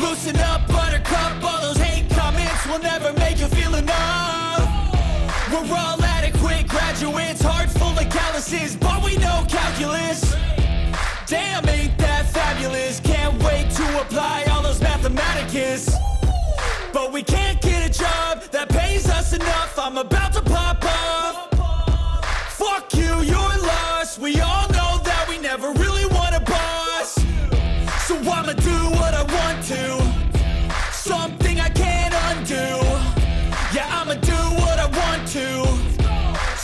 Loosen up, buttercup, all those hate comments Will never make you feel enough. We're all adequate graduates Heart full of calluses, but we know calculus. Damn, ain't that fabulous? Can't wait to apply all those mathematicus. But we can't get a job that pays us enough. I'm about to pop off Fuck you, you're lost. We all